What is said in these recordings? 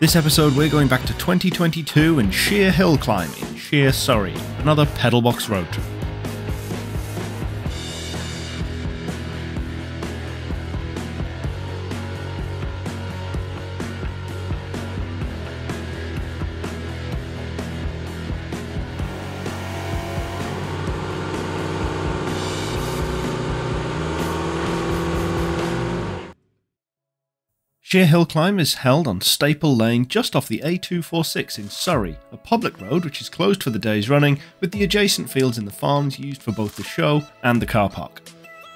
This episode, we're going back to 2022 and Shere hill climb in Shere Surrey, another pedalbox road trip. Shere Hill Climb is held on Staple Lane just off the A246 in Surrey, a public road which is closed for the days running, with the adjacent fields in the farms used for both the show and the car park.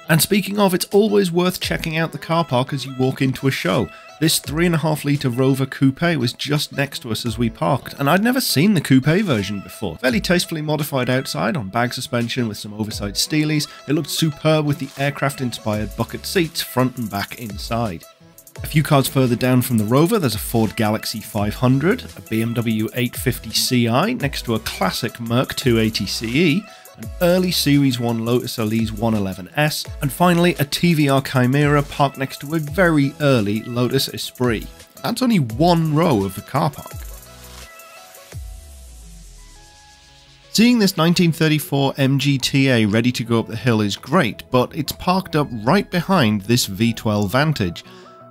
And speaking of, it's always worth checking out the car park as you walk into a show. This 3.5 litre Rover Coupe was just next to us as we parked, and I'd never seen the coupe version before. Fairly tastefully modified outside on bag suspension with some oversized steelies, it looked superb with the aircraft inspired bucket seats front and back inside. A few cars further down from the Rover, there's a Ford Galaxy 500, a BMW 850 Ci next to a classic Merc 280 CE, an early Series 1 Lotus Elise 111S, and finally a TVR Chimera parked next to a very early Lotus Esprit. That's only one row of the car park. Seeing this 1934 MGTA ready to go up the hill is great, but it's parked up right behind this V12 Vantage,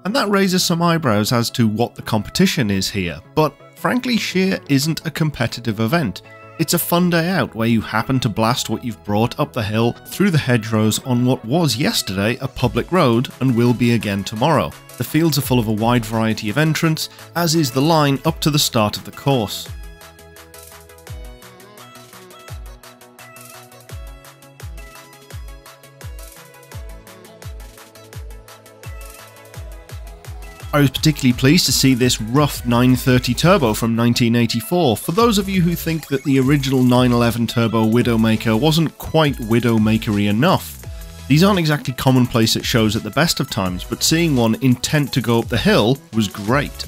and that raises some eyebrows as to what the competition is here, but frankly Shere isn't a competitive event. It's a fun day out where you happen to blast what you've brought up the hill through the hedgerows on what was yesterday a public road and will be again tomorrow. The fields are full of a wide variety of entrants, as is the line up to the start of the course. I was particularly pleased to see this Ruf 930 Turbo from 1984. For those of you who think that the original 911 Turbo Widowmaker wasn't quite Widowmakery enough, these aren't exactly commonplace at shows at the best of times, but seeing one intent to go up the hill was great.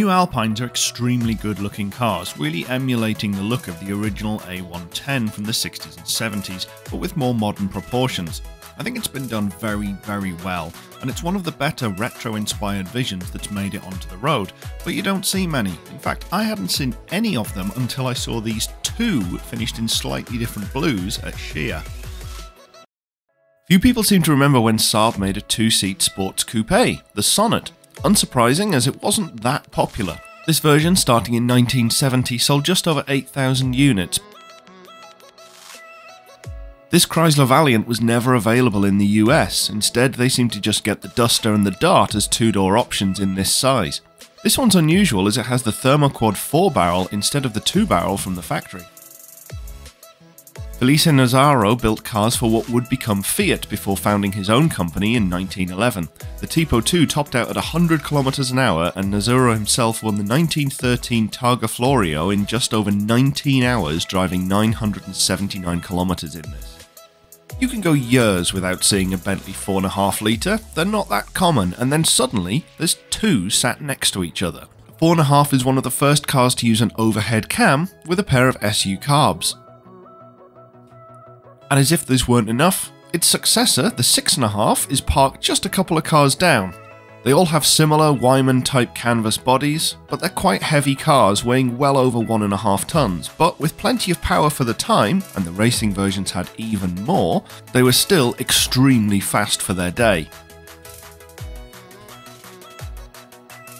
New Alpines are extremely good looking cars, really emulating the look of the original A110 from the 60s and 70s, but with more modern proportions. I think it's been done very, very well, and it's one of the better retro inspired visions that's made it onto the road, but you don't see many. In fact, I hadn't seen any of them until I saw these two finished in slightly different blues at Shere. Few people seem to remember when Saab made a two seat sports coupe, the Sonett, Unsurprising as it wasn't that popular. This version, starting in 1970, sold just over 8,000 units. This Chrysler Valiant was never available in the US, instead they seem to just get the Duster and the Dart as two-door options in this size. This one's unusual as it has the Thermoquad 4-barrel instead of the 2-barrel from the factory. Felice Nazzaro built cars for what would become Fiat before founding his own company in 1911. The Tipo 2 topped out at 100 km an hour, and Nazzaro himself won the 1913 Targa Florio in just over 19 hours, driving 979 km in this. You can go years without seeing a Bentley 4.5 litre, they're not that common, and then suddenly there's two sat next to each other. 4.5 is one of the first cars to use an overhead cam with a pair of SU carbs. And as if this weren't enough, its successor, the 6.5, is parked just a couple of cars down. They all have similar Weymann type canvas bodies, but they're quite heavy cars weighing well over 1.5 tons. But with plenty of power for the time, and the racing versions had even more, they were still extremely fast for their day.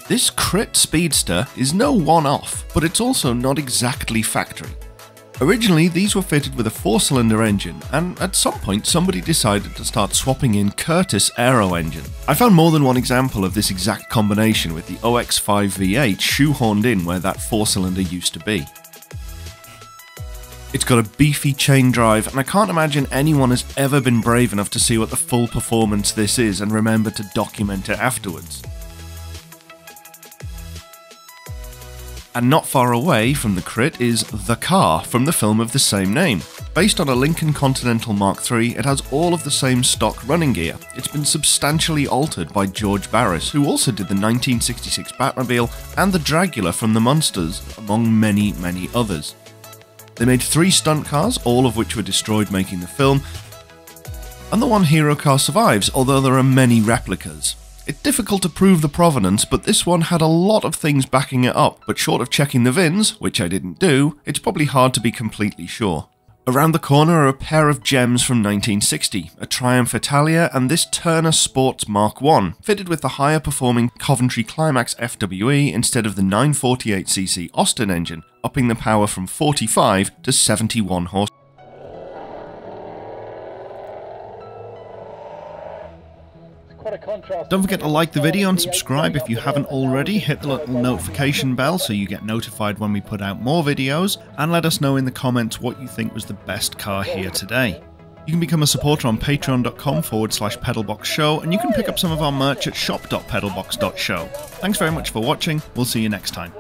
This KRIT Speedster is no one off, but it's also not exactly factory. Originally, these were fitted with a four cylinder engine, and at some point, somebody decided to start swapping in Curtiss Aero engine. I found more than one example of this exact combination with the OX5 V8 shoehorned in where that four cylinder used to be. It's got a beefy chain drive, and I can't imagine anyone has ever been brave enough to see what the full performance this is and remember to document it afterwards. And not far away from the KRIT is The Car from the film of the same name. Based on a Lincoln Continental Mark III, it has all of the same stock running gear. It's been substantially altered by George Barris, who also did the 1966 Batmobile and the Dragula from the Munsters, among many, many others. They made three stunt cars, all of which were destroyed making the film, and the one hero car survives, although there are many replicas. It's difficult to prove the provenance, but this one had a lot of things backing it up, but short of checking the VINs, which I didn't do, it's probably hard to be completely sure. Around the corner are a pair of gems from 1960, a Triumph Italia and this Turner Sports Mark I, fitted with the higher performing Coventry Climax FWE instead of the 948cc Austin engine, upping the power from 45 to 71 horsepower. Don't forget to like the video and subscribe if you haven't already. Hit the little notification bell so you get notified when we put out more videos, and let us know in the comments what you think was the best car here today. You can become a supporter on patreon.com forward slash pedalboxshow, and you can pick up some of our merch at shop.pedalbox.show. Thanks very much for watching, we'll see you next time.